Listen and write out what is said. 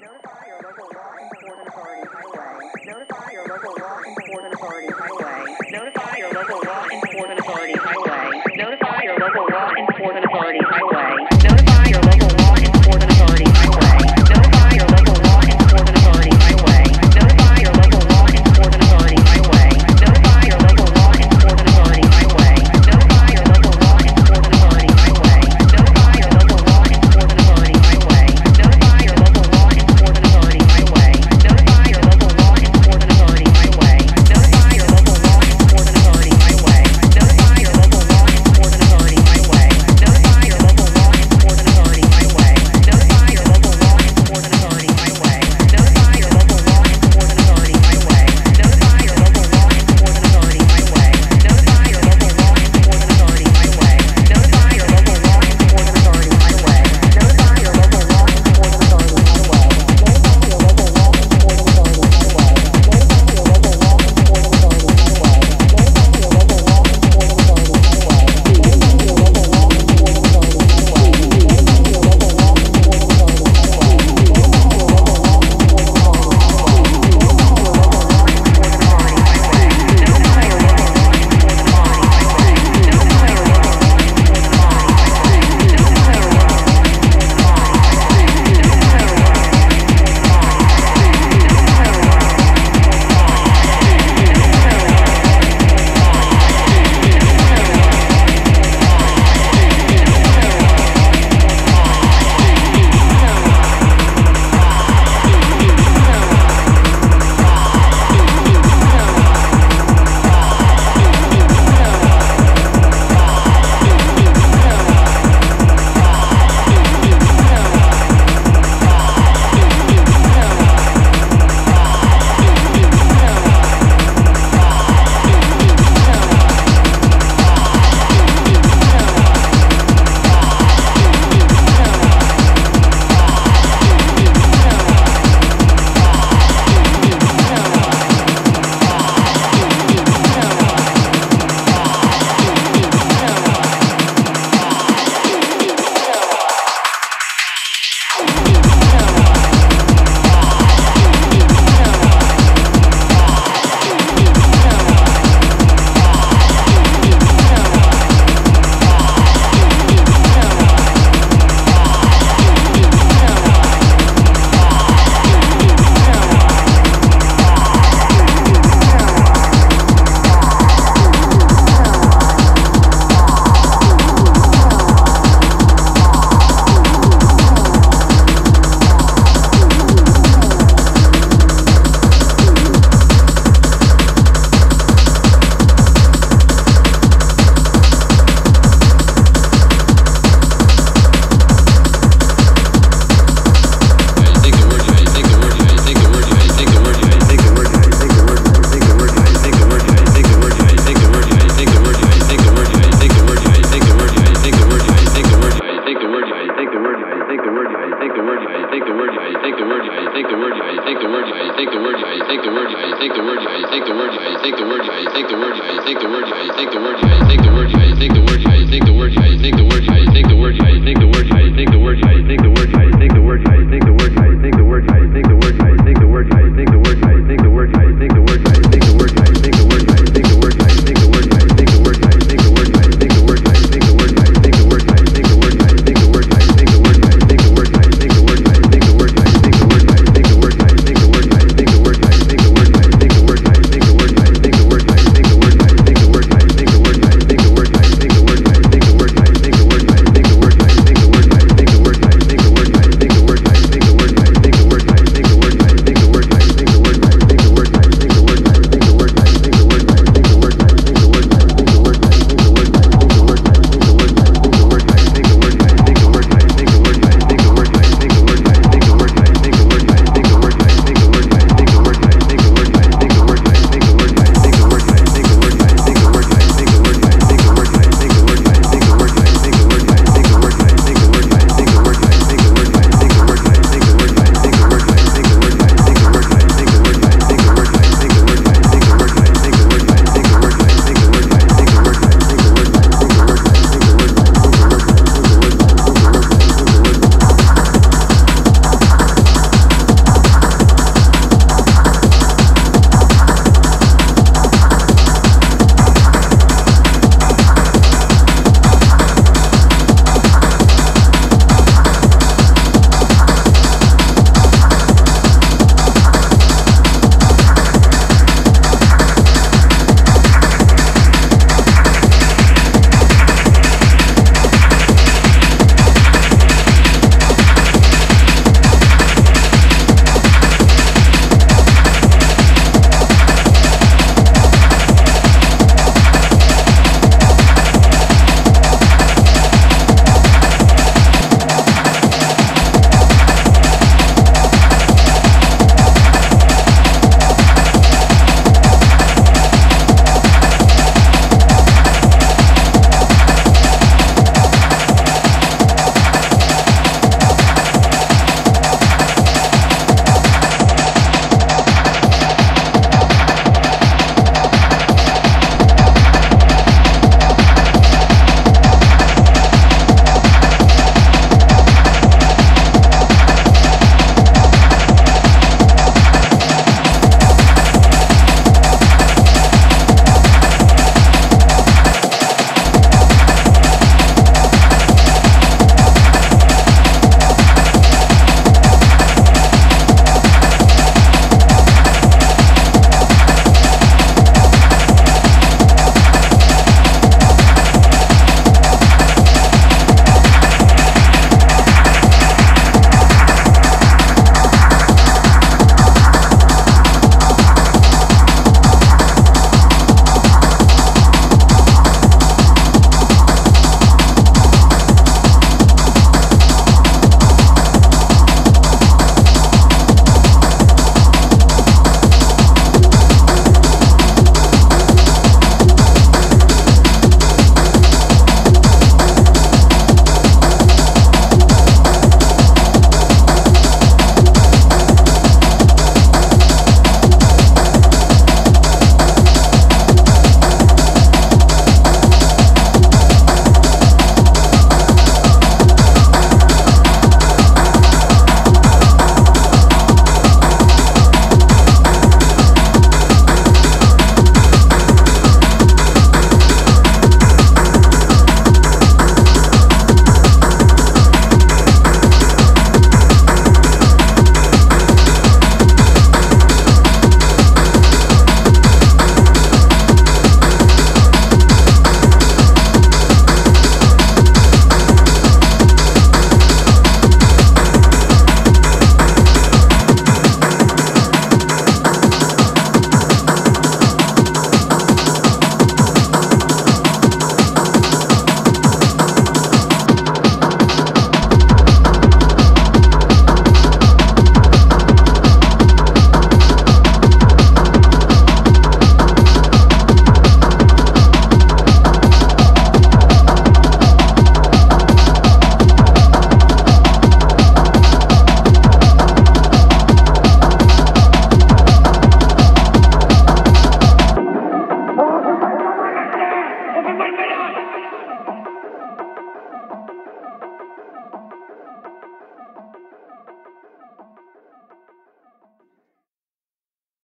Notify your local law enforcement authority. Notify your local law enforcement authority. Take the word, I take the word, I take the word, I take the word, I take the word, I take the word, I take the word,